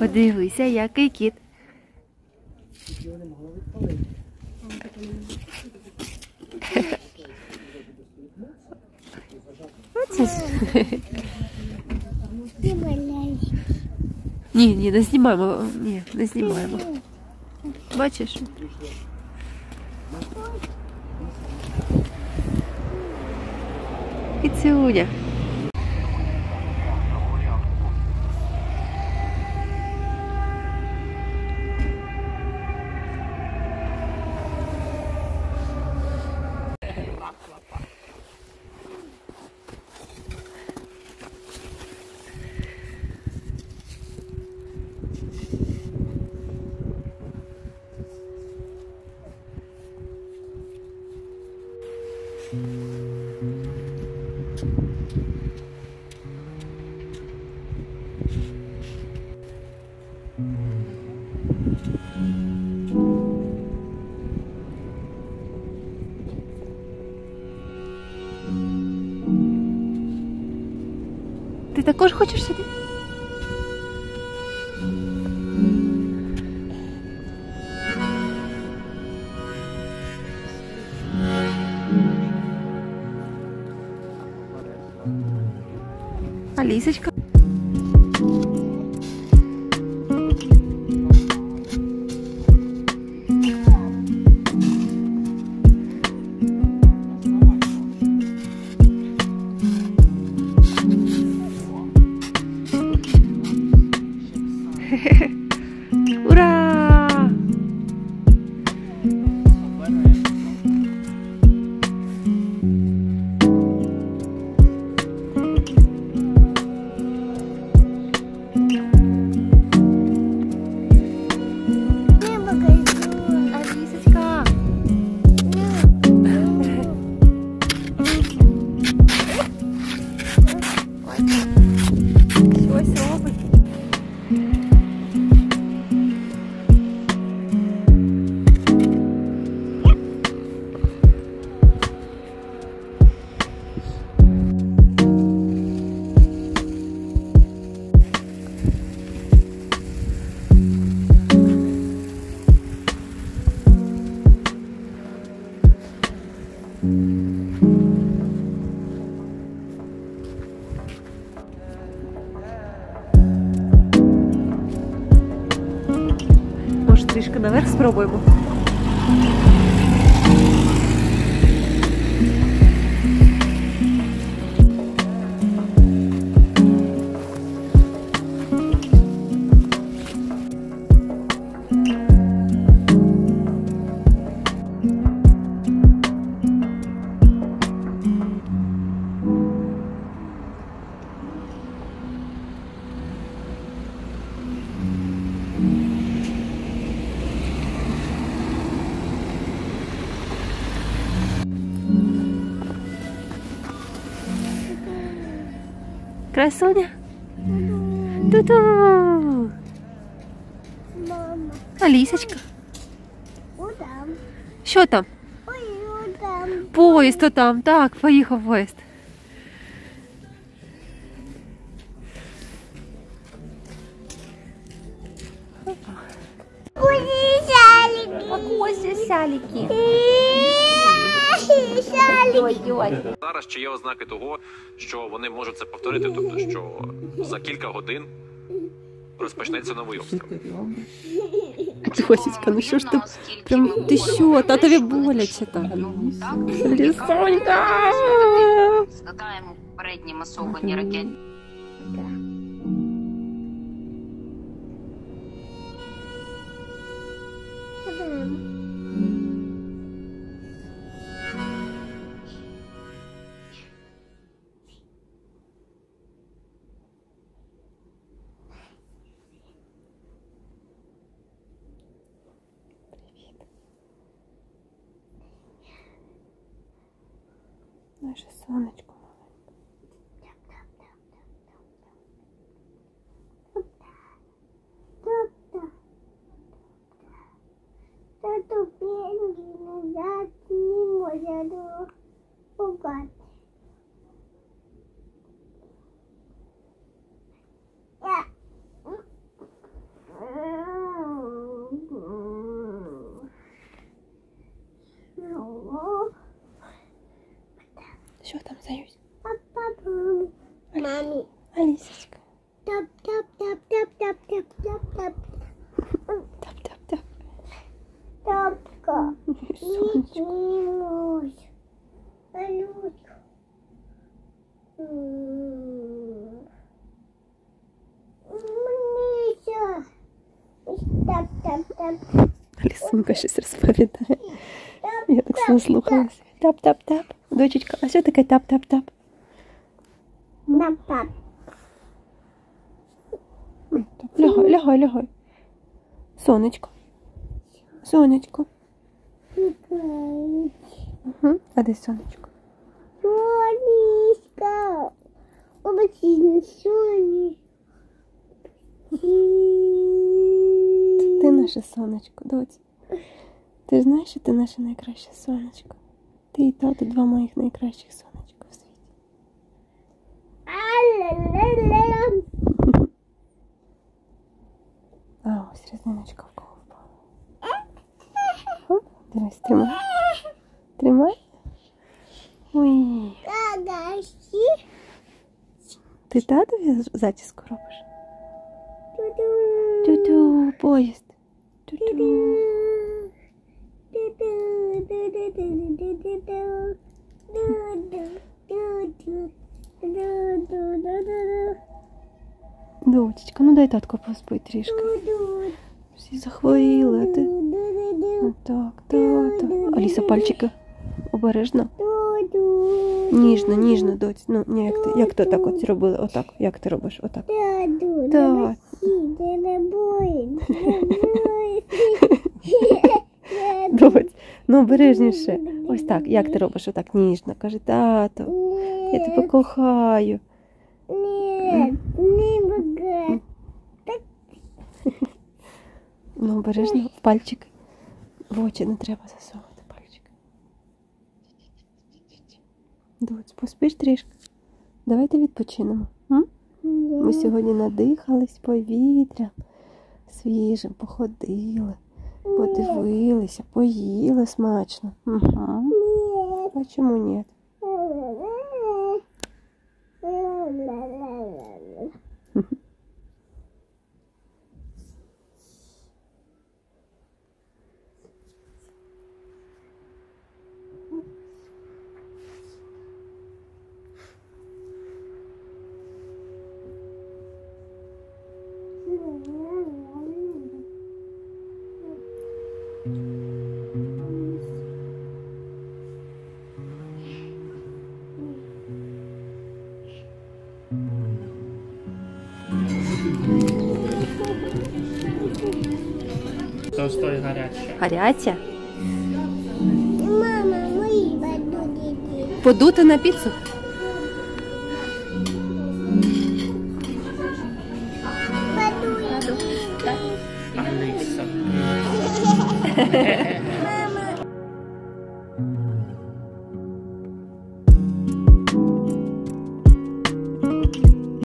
Подивися, який кіт. Валяй. Ні, ні, не знімаємо. Ні, не знімаємо. Бачиш? Кицюня. Ти також хочеш сюди? jornalista de трішки наверх спробуємо. Красуня. Ту-ту. Мама. Алісочка. Удам. Що там? Ой, удам. Поїзд то там. Так, поїхав поїзд. Ой, Ось сяліки. Шалики. Зараз чи є ознаки того, що вони можуть це повторити, тобто що за кілька годин розпочнеться новий обстріл. Косічка, ну що ж ти? Прям ти що? Татові боляче там. Лісонька! Згадаємо попередні масовані ракетні Наше сонечко. Лісунка щось розповідає. Я так заслухалася. Тап-тап-тап. Дочечка, а що таке тап-тап-тап? Тап, тап. Лягай, лягай, лягай. Сонечко. Сонечко. Угу. А де сонечко? Сонечка. Обачно, сонечко. наше сонечко, доці. Ти ж знаєш, що ти наше найкраще сонечко. Ти і тато два моїх найкращих сонечка в світі. А-ля-ля-ля. А ось різиночка в кого впала. Оп, Дивись, тримай. Тримай. Ой. Кагаші. Ти татові зачіску робиш? Ту-ду. Тю-тю, поїзд. Дочечка, ну дай татко поспить трішки. Всі захворіли, ти. Ну так, тато. Аліса, пальчики. Обережно. Ніжно, ніжно, доць. Ну, ні, як ти, як то так от робили? Отак. Як ти робиш? Отак. Так. Доць, ну обережніше. Ось так. Як ти робиш? Отак ніжно. Каже, тато, я тебе кохаю. Нет, не могу. Ну, обережно в пальчик. В очі не треба засовувати пальчик. Доць, поспиш трішки. Давайте відпочинемо. М? Ми сьогодні надихались повітрям свіжим, походили, подивилися, поїли смачно. Угу. А чому ні? Толстой гарячий. Гаряча. Мама, мої бадуді. Подути на піцу. Бадуді. Алиса.